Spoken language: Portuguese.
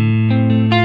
Música